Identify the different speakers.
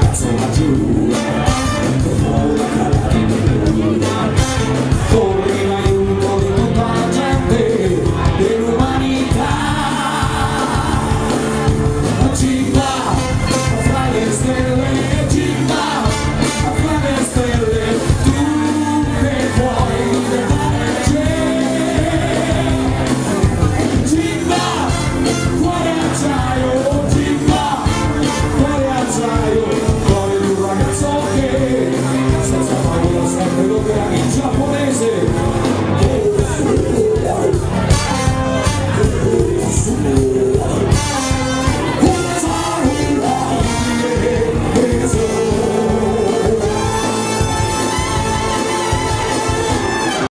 Speaker 1: that's all I do. Yeah.